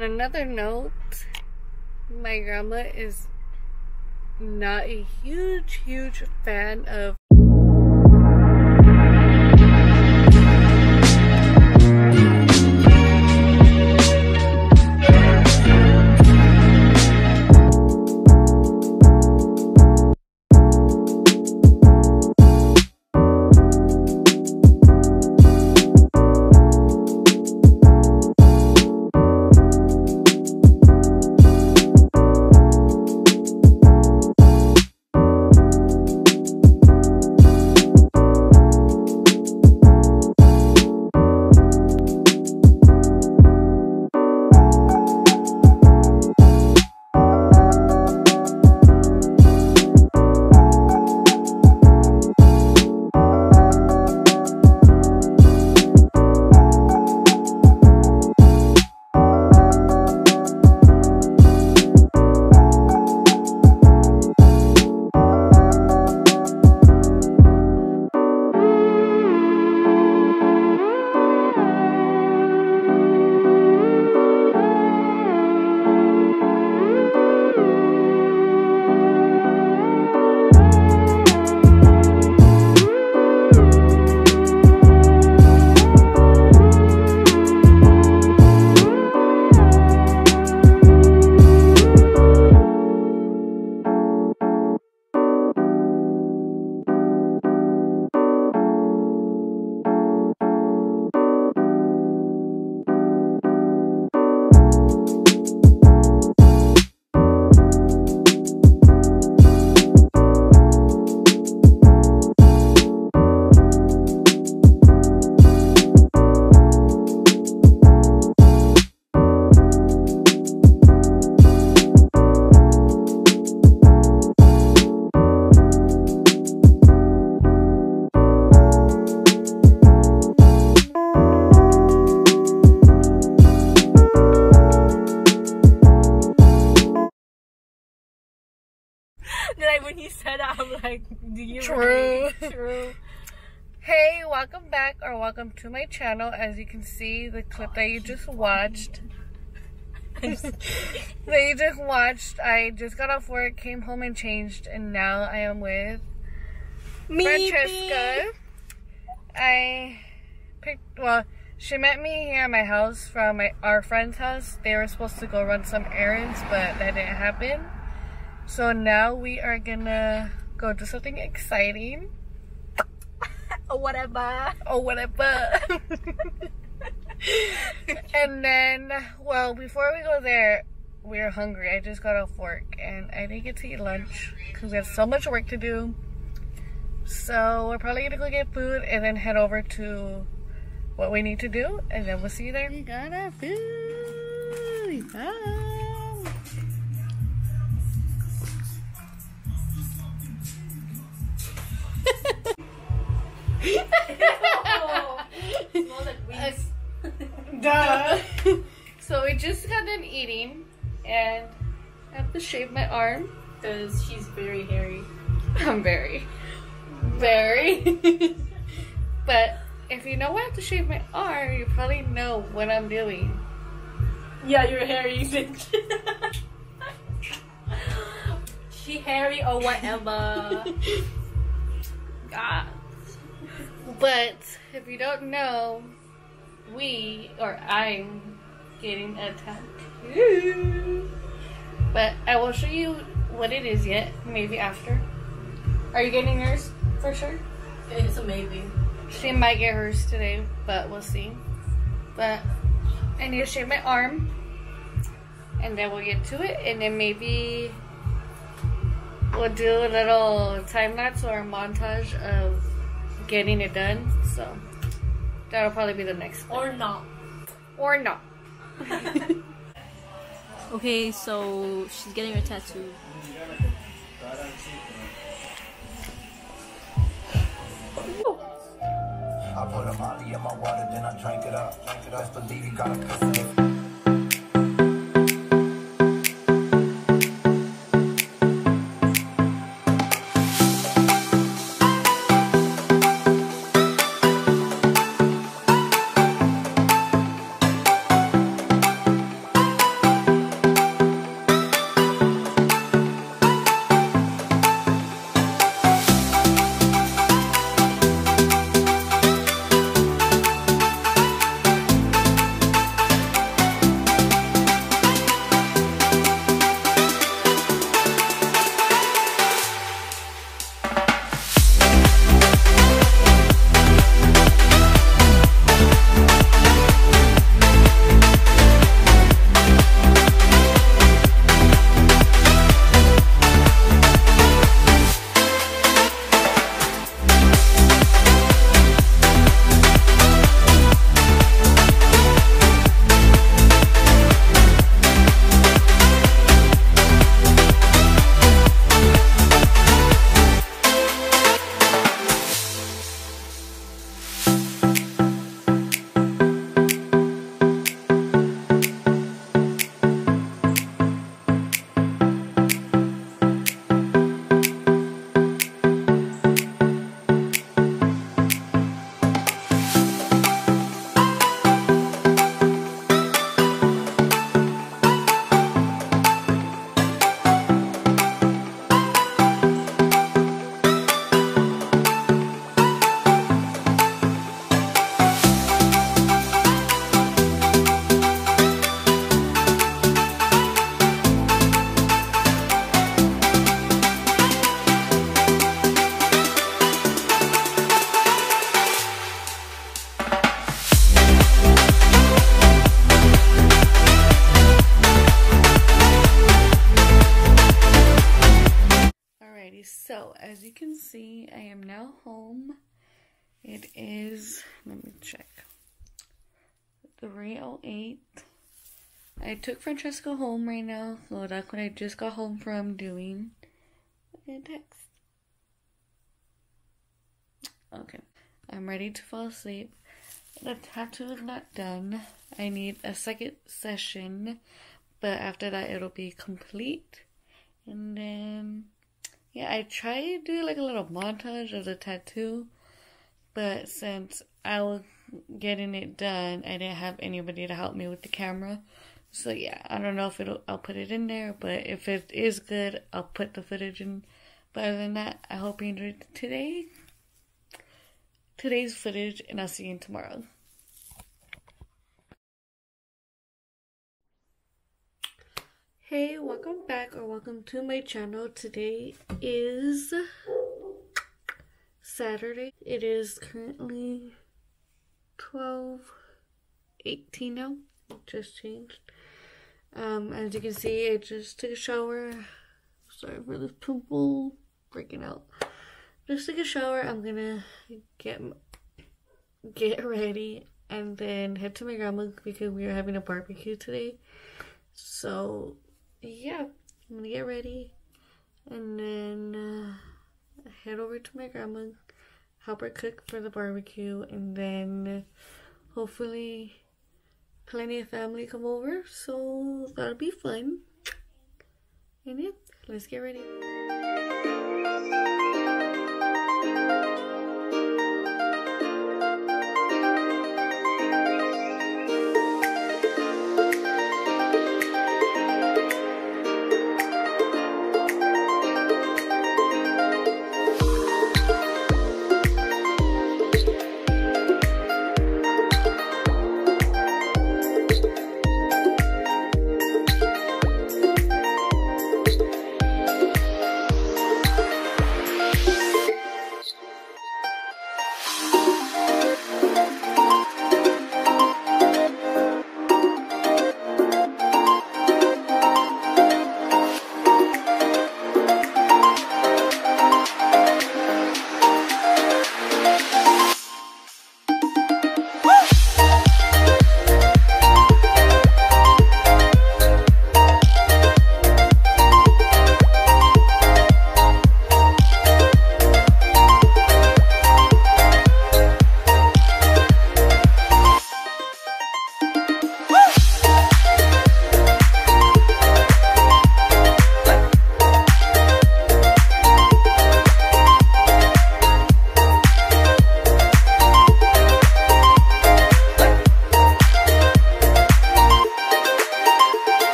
Another note, my grandma is not a huge, huge fan of like, do you True. True. Hey, welcome back or welcome to my channel. As you can see, the clip that you just watched. that you just watched, I just got off work, came home and changed, and now I am with Me. Francesca. I picked, well, she met me here at my house from my, our friend's house. They were supposed to go run some errands, but that didn't happen. So now we are gonna go do something exciting Or whatever. or whatever. and then, well, before we go there, we are hungry. I just got off work and I didn't get to eat lunch because we have so much work to do. So we're probably gonna go get food and then head over to what we need to do, and then we'll see you there. We got our food. Bye. Duh. so we just got done eating, and I have to shave my arm. Because she's very hairy. I'm very, very. but if you know I have to shave my arm, you probably know what I'm doing. Yeah, you're hairy, bitch. she hairy or whatever. God. But if you don't know, we or I'm getting a tattoo. But I will show you what it is yet, maybe after. Are you getting yours for sure? it's a maybe. She might get hers today, but we'll see. But I need to shave my arm, and then we'll get to it, and then maybe we'll do a little time lapse or a montage of getting it done. So that'll probably be the next thing. Or not. or not. Okay, so she's getting her tattoo. I put a molly in my water, then I drank it up. Drank it up. Believe you got a piss It is, let me check, 308. I took Francesca home right now, so that's what I just got home from doing. Okay, text. Okay, I'm ready to fall asleep. The tattoo is not done. I need a second session, but after that it'll be complete. And then, yeah, I tried to do like a little montage of the tattoo, but since I was getting it done, I didn't have anybody to help me with the camera. So yeah, I don't know if it'll I'll put it in there, but if it is good, I'll put the footage in. But other than that, I hope you enjoyed today today's footage and I'll see you tomorrow. Hey, welcome back or welcome to my channel. Today is Saturday. It is currently 12 18 now. just changed. Um, as you can see, I just took a shower. Sorry for this pimple breaking out. Just took a shower. I'm gonna get get ready and then head to my grandma's because we are having a barbecue today. So yeah, I'm gonna get ready and then uh, head over to my grandma, help her cook for the barbecue, and then hopefully plenty of family come over. So that'll be fun. And yeah, let's get ready.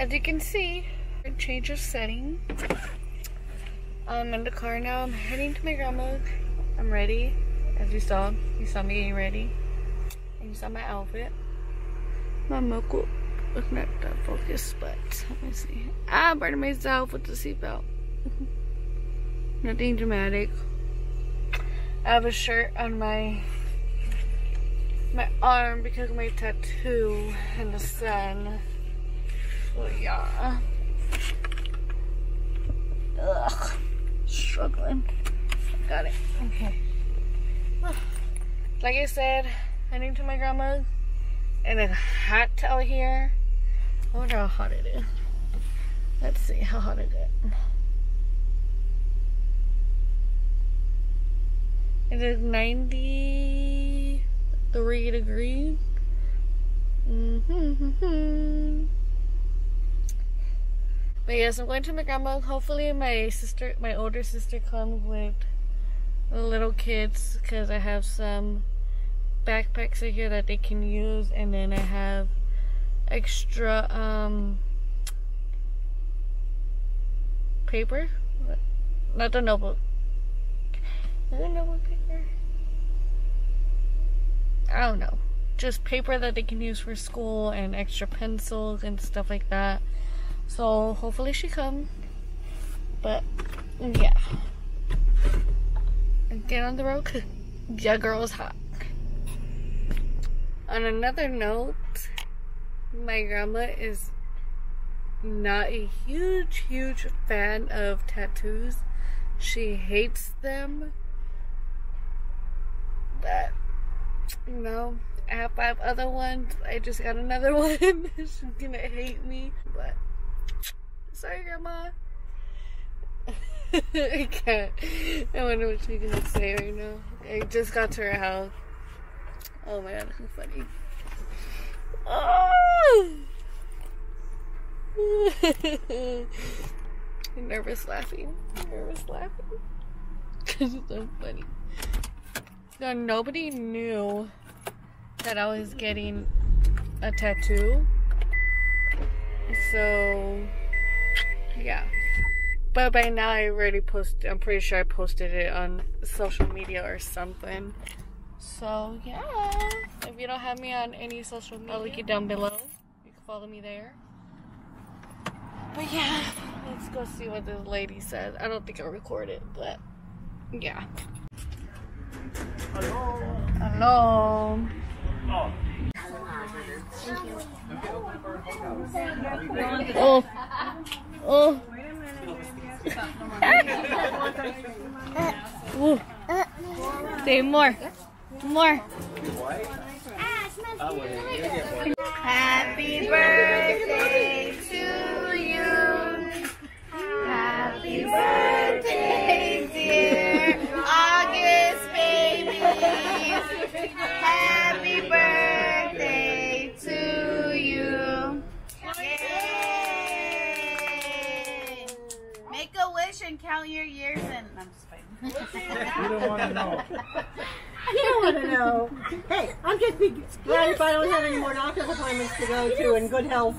As you can see, change of setting. I'm in the car now. I'm heading to my grandma's. I'm ready. As you saw, you saw me getting ready. And you saw my outfit. My moco was not that focused, but let me see. I burned myself with the seatbelt. Nothing dramatic. I have a shirt on my my arm because of my tattoo in the sun. Yeah. Ugh. Struggling. Got it. Okay. Like I said, heading to my grandma's. And it's hot out here. I wonder how hot it is. Let's see how hot it is. It is 93 degrees. Mm -hmm. But yes, I'm going to my grandma. Hopefully my sister, my older sister comes with the little kids because I have some backpacks in here that they can use and then I have extra um, paper. Not the notebook. Is it notebook paper? I don't know. Just paper that they can use for school and extra pencils and stuff like that. So hopefully she come. But yeah. Get on the road cause yeah girl's hot. On another note, my grandma is not a huge, huge fan of tattoos. She hates them. But, you know, I have five other ones. I just got another one. She's gonna hate me. But, sorry, Grandma. I can't. I wonder what she's gonna say right now. I just got to her house. Oh my god, how funny. Oh! nervous laughing. Nervous laughing. Because it's so funny. No, nobody knew that I was getting a tattoo. So, yeah. But by now I already posted, I'm pretty sure I posted it on social media or something. So, yeah. If you don't have me on any social media, I'll link it down below. You can follow me there. But yeah, let's go see what this lady says. I don't think I'll record it, but yeah. Hello. Hello. Oh. Oh. Oh. Ooh. Say more. More. Happy birthday You don't want to know. You don't want to know. Hey, I'm just glad if I don't have any more doctor's appointments to go to in good health.